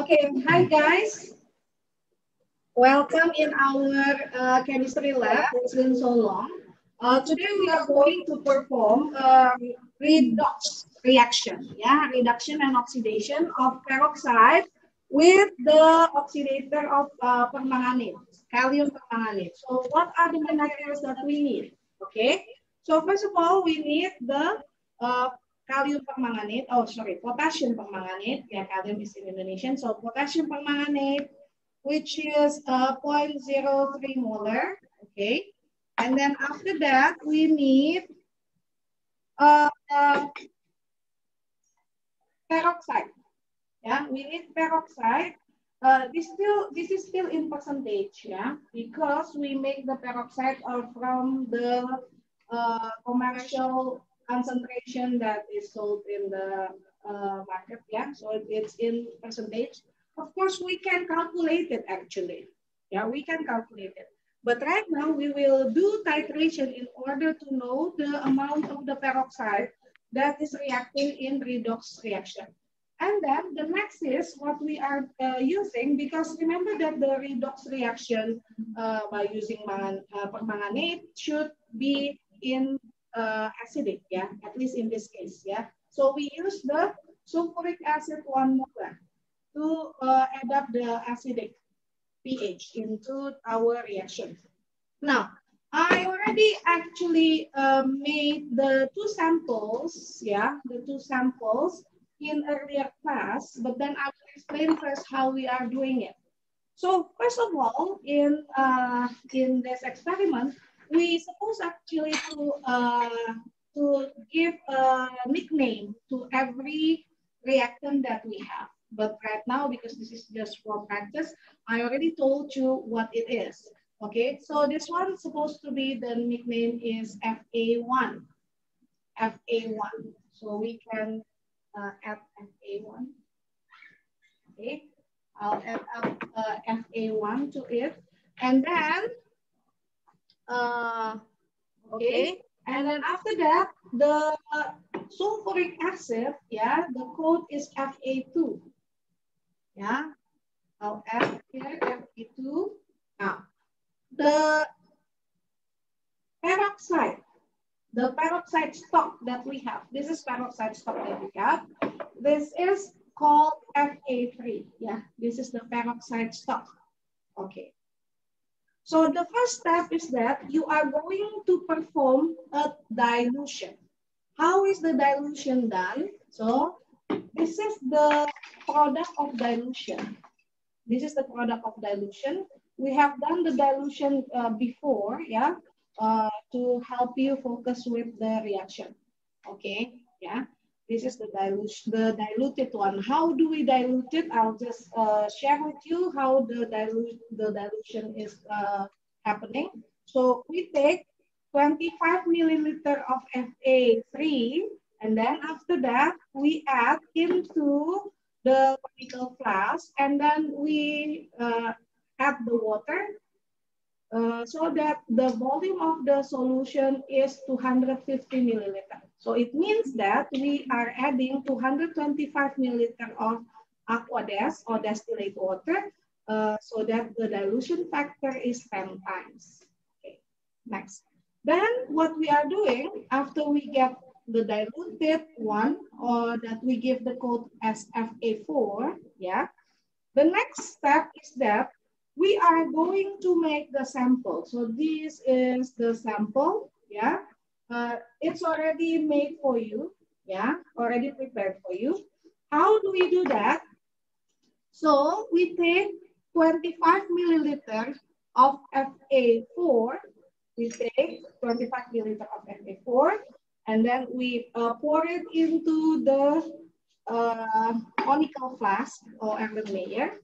Okay, hi guys. Welcome in our uh, chemistry lab. It's been so long. Uh, today we are going to perform a redox reaction, yeah, reduction and oxidation of peroxide with the oxidator of uh, permanganate, kalium permanganate. So what are the materials that we need? Okay, so first of all, we need the uh, calcium permanganate, oh sorry, potassium permanganate, yeah, calcium is in Indonesian, so potassium permanganate, which is uh, 0.03 molar, okay? And then after that, we need uh, uh, peroxide. Yeah, we need peroxide. Uh, this still this is still in percentage, yeah, because we make the peroxide uh, from the uh, commercial concentration that is sold in the uh, market, yeah. So it's in percentage. Of course, we can calculate it actually. Yeah, we can calculate it. But right now we will do titration in order to know the amount of the peroxide that is reacting in redox reaction. And then the next is what we are uh, using because remember that the redox reaction uh, by using man, uh, permanganate should be in uh, acidic, yeah, at least in this case, yeah. So we use the sulfuric acid one molar to uh, adapt the acidic pH into our reaction. Now, I already actually uh, made the two samples, yeah, the two samples in earlier class, but then I will explain first how we are doing it. So first of all, in uh, in this experiment, we suppose actually to uh, to give a nickname to every reactant that we have. But right now, because this is just for practice, I already told you what it is. Okay, so this one supposed to be the nickname is FA1. FA1. So we can uh, add FA1. Okay, I'll add up uh, FA1 to it. And then, uh, okay, and then after that, the sulfuric acid, yeah, the code is FA2. Yeah, I'll add here FA2. Now, the peroxide, the peroxide stock that we have, this is peroxide stock that we have. This is called Fa3. Yeah, this is the peroxide stock. Okay. So the first step is that you are going to perform a dilution. How is the dilution done? So this is the product of dilution. This is the product of dilution. We have done the dilution uh, before, yeah, uh, to help you focus with the reaction. Okay, yeah. This is the dilution, the diluted one. How do we dilute it? I'll just uh, share with you how the dilute the dilution is uh, happening. So we take 25 milliliter of Fa3 and then after that, we add into the conical flask and then we uh, add the water uh, so that the volume of the solution is 250 milliliter. So it means that we are adding 225 milliliter of aquades or distillate water uh, so that the dilution factor is 10 times. Okay, next. Then what we are doing after we get the diluted one or that we give the code as FA4, yeah. The next step is that we are going to make the sample. So this is the sample, yeah. Uh, it's already made for you, yeah, already prepared for you. How do we do that? So we take 25 milliliters of FA4. We take 25 milliliters of FA4 and then we uh, pour it into the uh, conical flask or Erlenmeyer.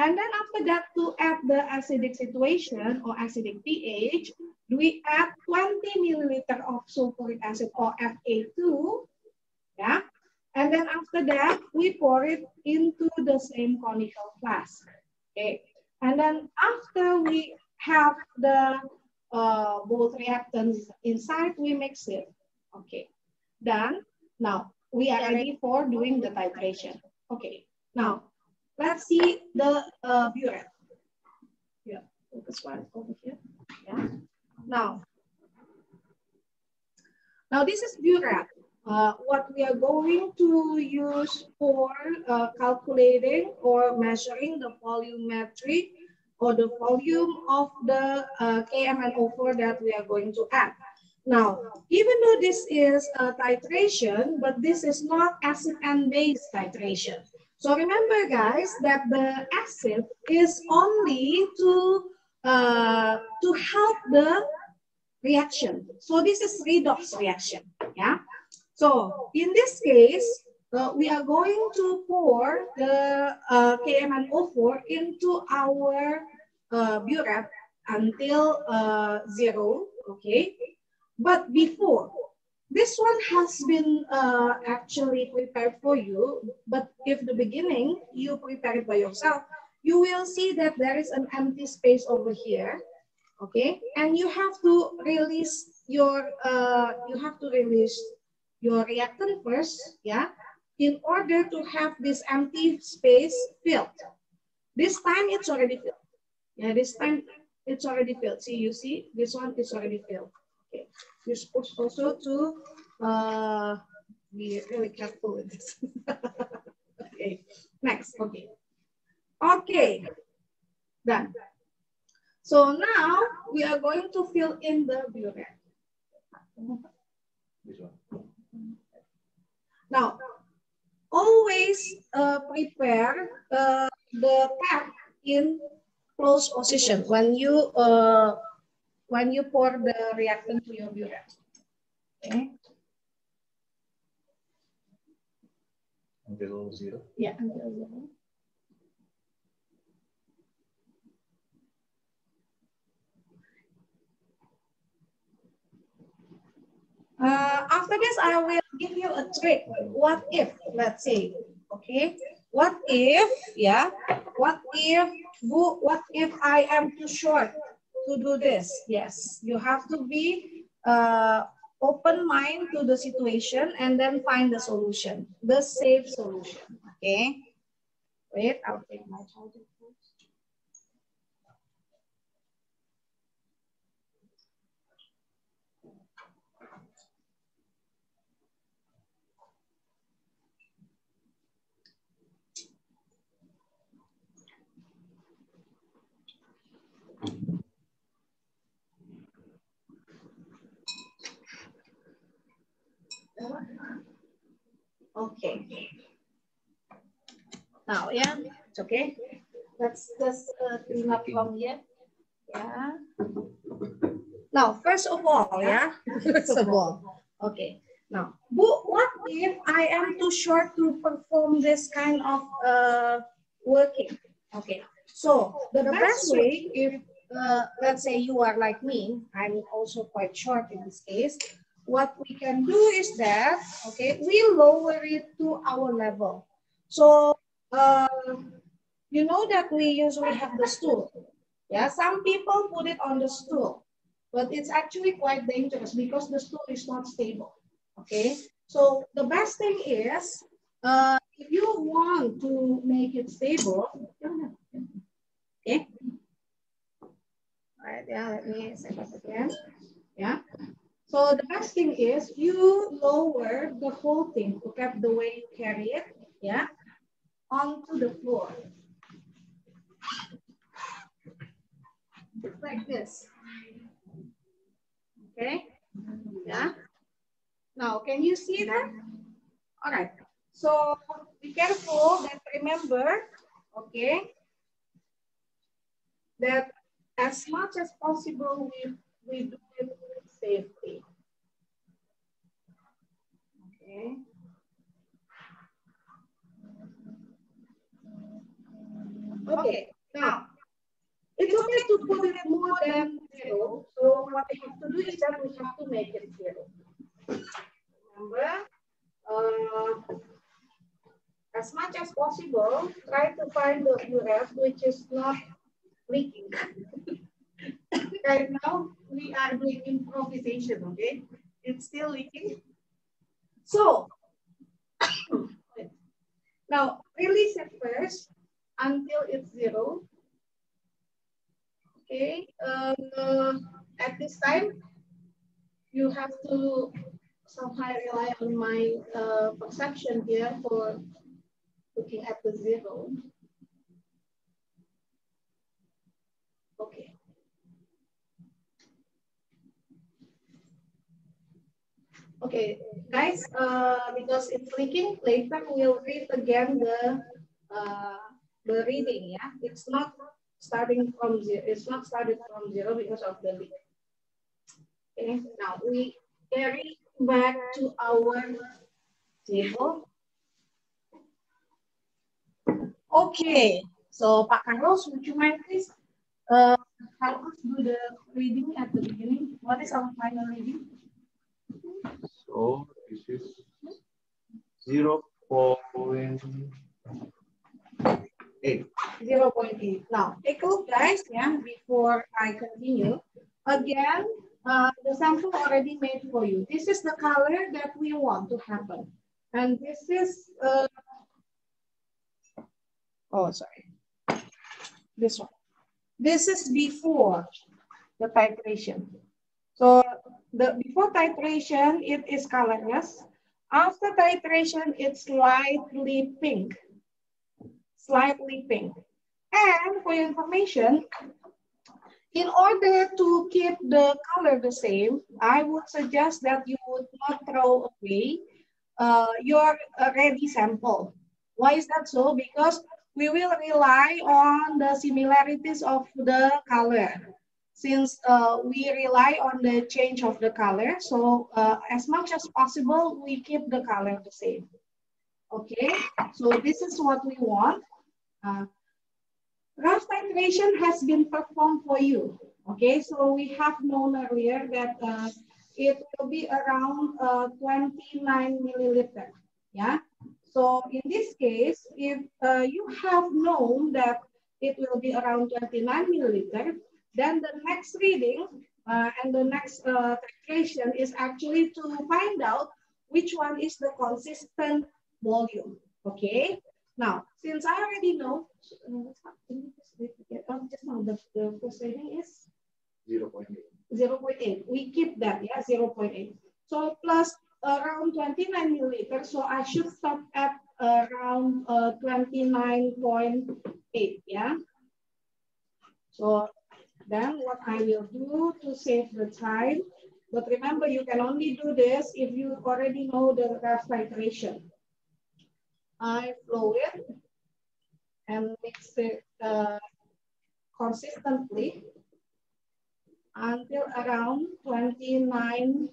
And then after that, to add the acidic situation or acidic pH, we add 20 milliliter of sulfuric acid or Fa2. Yeah. And then after that, we pour it into the same conical flask. Okay. And then after we have the uh, both reactants inside, we mix it. Okay, done. Now, we are ready for doing the titration. Okay, now, let's see the uh, burette. Yeah, focus one over here. Yeah. Now, now this is burette. Uh, what we are going to use for uh, calculating or measuring the volumetric or the volume of the uh, KMnO4 that we are going to add. Now, even though this is a titration, but this is not acid and base titration. So remember guys that the acid is only to, uh, to help the reaction. So this is redox reaction, yeah? So in this case, uh, we are going to pour the uh, KMnO4 into our uh, burette until uh, zero, okay? But before, this one has been uh, actually prepared for you, but if the beginning you prepare it by yourself, you will see that there is an empty space over here, okay? And you have to release your, uh, you have to release your reactant first, yeah, in order to have this empty space filled. This time it's already filled. Yeah, this time it's already filled. See, you see, this one is already filled. Okay, you're supposed also to uh, be really careful with this. okay, next, okay. Okay, done. So now we are going to fill in the burette. Now, always uh, prepare uh, the tap in close position when you uh, when you pour the reactant to your burette. Okay. Until zero. Yeah, until zero. Uh, after this, I will give you a trick. What if, let's say, okay? What if, yeah? What if, what if I am too short to do this? Yes, you have to be uh, open mind to the situation and then find the solution, the safe solution, okay? Wait, I'll take my charger. Okay. Now, yeah, it's okay. Let's just uh, clean up from here. Yeah. Now, first of all, yeah, first of all, okay. Now, what if I am too short to perform this kind of uh, working? Okay, so the, the best way, if uh, let's say you are like me, I'm also quite short in this case, what we can do is that, okay, we lower it to our level. So, uh, you know that we usually have the stool. Yeah, some people put it on the stool, but it's actually quite dangerous because the stool is not stable. Okay, so the best thing is, uh, if you want to make it stable, okay. All right, yeah, let me set up again. Yeah. So the best thing is you lower the whole thing, okay, the way you carry it, yeah, onto the floor. Like this. Okay, yeah. Now, can you see that? All right. So be careful that remember, okay, that as much as possible we, we do safely. Okay. Okay, now it's okay to put it more than zero. So what we have to do is that we have to make it zero. Remember, uh, as much as possible, try to find the UF which is not leaking. right now, we are doing improvisation, okay? It's still leaking. So, now release it first. until it's zero. Okay, uh, at this time, you have to somehow rely on my uh, perception here for looking at the zero. Okay. Okay, guys, uh, because it's leaking, later we'll read again the uh, the reading, yeah? It's not starting from zero, it's not started from zero because of the leak. Okay, now we carry back to our table. Okay, so Pak Carlos, would you mind please uh, help us do the reading at the beginning? What is our final reading? So this is 0 0.8. 0 0.8. Now, take a look, guys, yeah, before I continue. Again, uh, the sample already made for you. This is the color that we want to happen. And this is, uh, oh, sorry, this one. This is before the titration. So the before titration, it is colorless. After titration, it's slightly pink. Slightly pink. And for your information, in order to keep the color the same, I would suggest that you would not throw away uh, your ready sample. Why is that so? Because we will rely on the similarities of the color since uh, we rely on the change of the color. So uh, as much as possible, we keep the color the same. Okay, so this is what we want. Uh, rough titration has been performed for you. Okay, so we have known earlier that uh, it will be around uh, 29 milliliter. Yeah, so in this case, if uh, you have known that it will be around 29 milliliter, then the next reading uh, and the next uh, titration is actually to find out which one is the consistent volume. Okay. Now, since I already know, uh, oh, just now the, the first reading is 0 0.8. 0 0.8. We keep that, yeah, 0 0.8. So plus around 29 milliliters. So I should stop at around uh, 29.8, yeah. So then what I will do to save the time, but remember you can only do this if you already know the rough titration. I flow it and mix it uh, consistently until around 29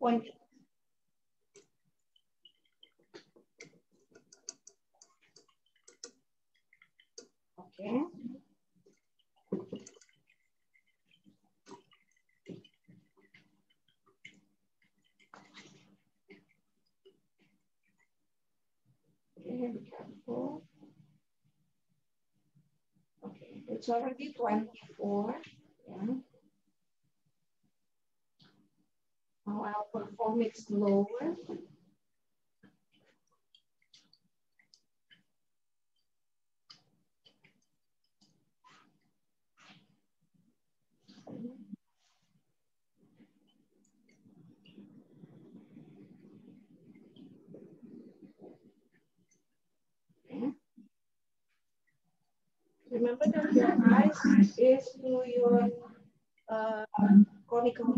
point. Okay. Okay, be careful. Okay, it's already 24. Yeah. Now I'll perform it slower. Remember that your eyes is to your uh, conical.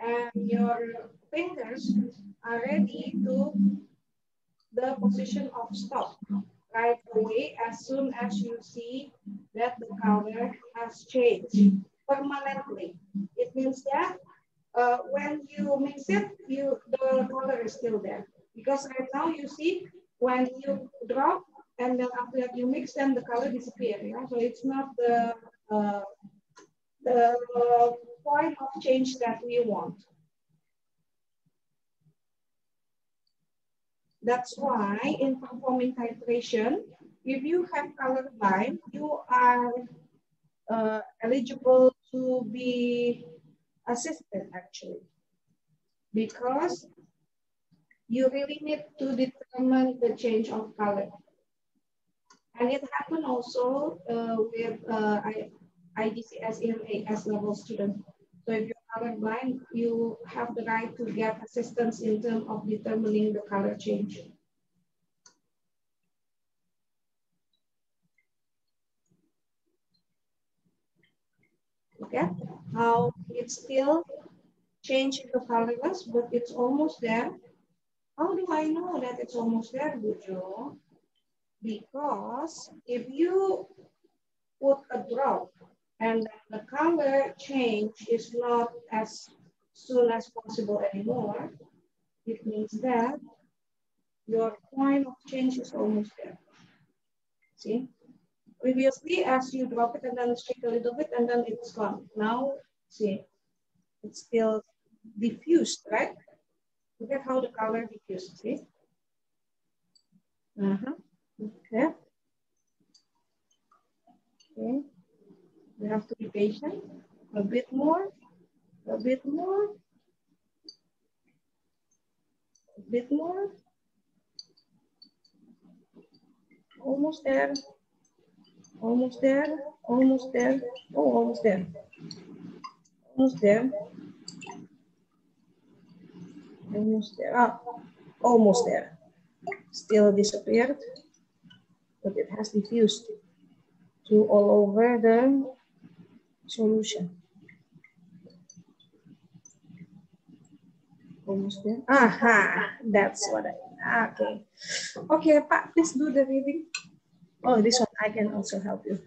And your fingers are ready to the position of stop right away as soon as you see that the color has changed permanently. It means that uh, when you mix it, you the color is still there. Because right now you see when you drop and then after that you mix them, the color disappears. Yeah? So it's not the uh, the point of change that we want. That's why in performing titration, if you have color blind, you are uh, eligible to be assisted actually. Because you really need to determine the change of color. And it happened also uh, with uh, EMA level student. So if you're colorblind, you have the right to get assistance in terms of determining the color change. Okay, how it's still changing the colorless, but it's almost there. How do I know that it's almost there, Bujo? Because if you put a drop and the color change is not as soon as possible anymore, it means that your point of change is almost there. See? Previously, as you drop it and then shake a little bit and then it's gone. Now, see, it's still diffused, right? Look at how the color diffused, see? Uh-huh. Okay. Okay. We have to be patient. A bit more, a bit more, a bit more. Almost there, almost there, almost there. Oh, almost there. Almost there. Almost there. Ah, almost there. Still disappeared, but it has diffused to all over the solution. Almost there. Aha, that's what I, ah, okay. Okay, Pak, please do the reading. Oh, this one I can also help you.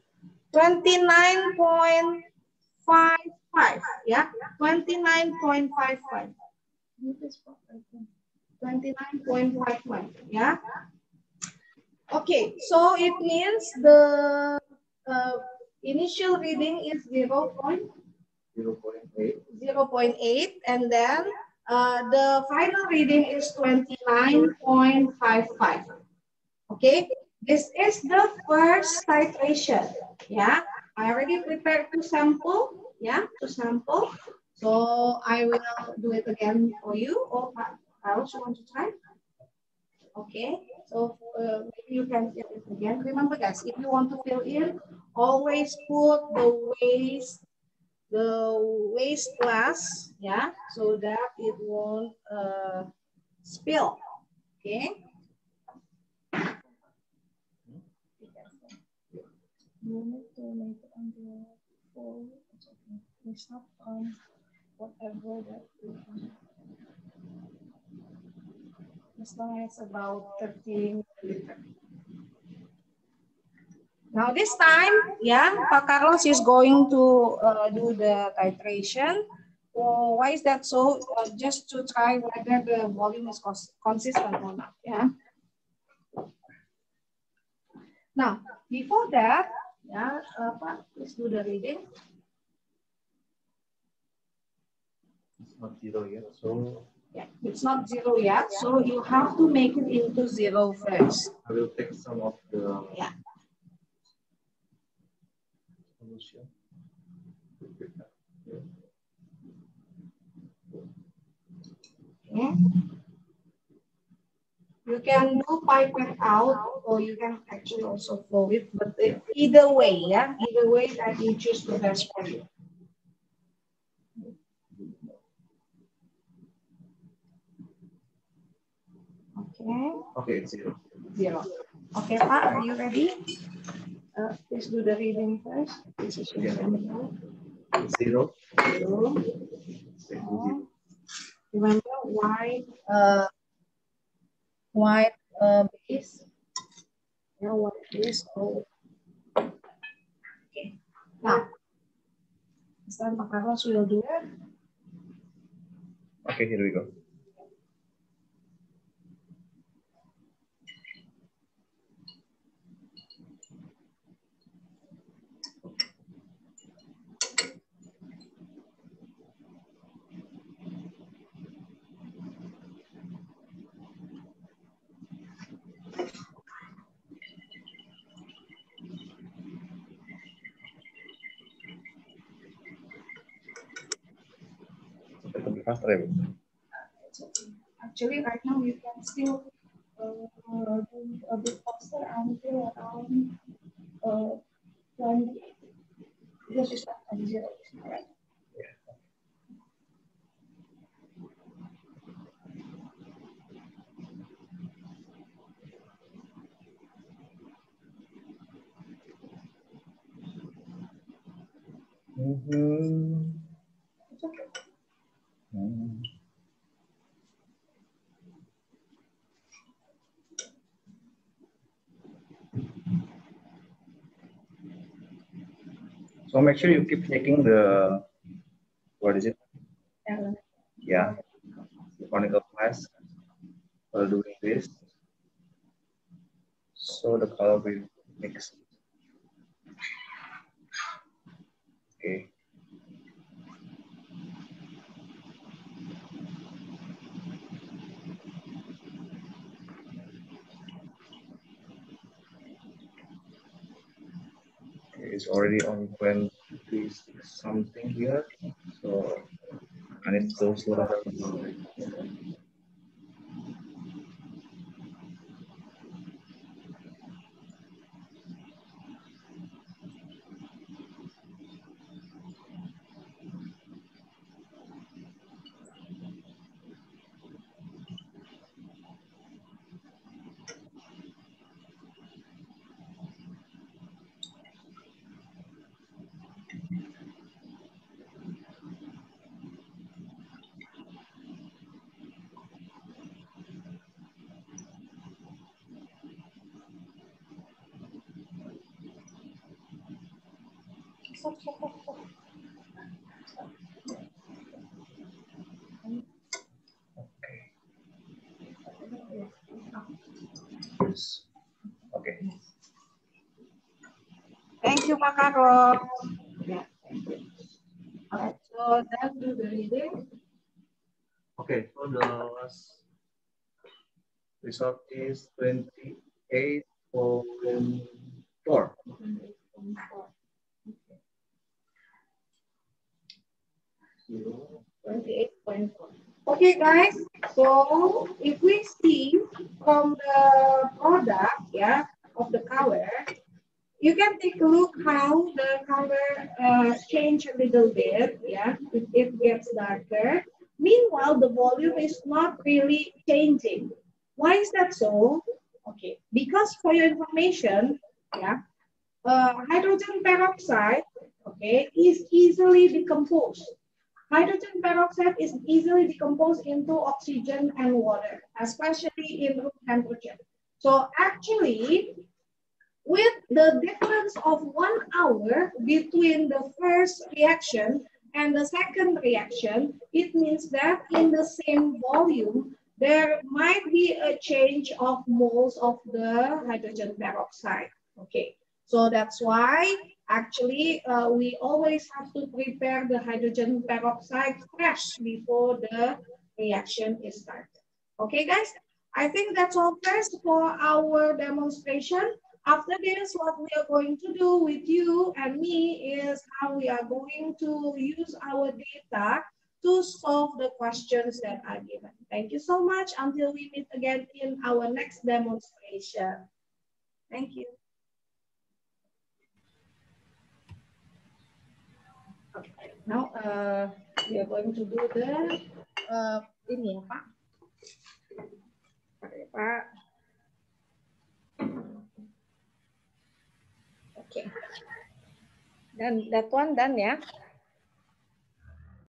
29.55, yeah, 29.55. 29.55, yeah. Okay, so it means the uh, initial reading is 0. 0.8. 0 0.8 and then uh, the final reading is 29.55. Okay, this is the first titration. Yeah, I already prepared to sample. Yeah, to sample. So I will do it again for you. Or I also want to try. Okay, so uh, you can get it again. Remember guys, if you want to fill in, always put the waste, the waste glass, yeah, so that it won't uh, spill, okay? We stop on whatever that as long as about 13 liters. Now this time, yeah, Pak Carlos is going to uh, do the titration. So why is that so? Uh, just to try whether the volume is consistent or not, yeah. Now, before that, yeah, uh, Pak, please do the reading. It's not zero yet, so yeah, it's not zero yet, so you have to make it into zero first. I will take some of the yeah. Yeah. You can do pipette out or you can actually also flow it, but uh, either way, yeah, either way that you choose the best for you. Okay. Okay, it's zero. Zero. Okay, Pak, are you ready? Uh, please do the reading first. This is yeah. Zero. Zero. zero. Remember white, uh, white uh, base. Now what is oh. Okay. Now, this time Pak Carlos will do it. Okay, here we go. Actually, right now you can still uh, do a bit faster until around So make sure you keep checking the, what is it? Yeah, conical flask while doing this. So the color will mix. Okay. it's already on 20 something here. So and I need to slow down. Okay. Thank you, Pak Karo. Yeah, thank you. All right, so then do the reading. Okay, so the last result is 28.4. Okay, guys. So if we see from the product, yeah, of the color, you can take a look how the color uh, change a little bit, yeah, if it gets darker. Meanwhile, the volume is not really changing. Why is that so? Okay, because for your information, yeah, uh, hydrogen peroxide, okay, is easily decomposed. Hydrogen peroxide is easily decomposed into oxygen and water, especially in room temperature. So actually, with the difference of one hour between the first reaction and the second reaction, it means that in the same volume, there might be a change of moles of the hydrogen peroxide. Okay, so that's why actually uh, we always have to prepare the hydrogen peroxide fresh before the reaction is started. Okay, guys, I think that's all first for our demonstration. After this, what we are going to do with you and me is how we are going to use our data to solve the questions that are given. Thank you so much until we meet again in our next demonstration. Thank you. Now uh, we are going to do the uh, ini ya Pak. Oke, Pak. Oke. Okay. Dan that one done ya.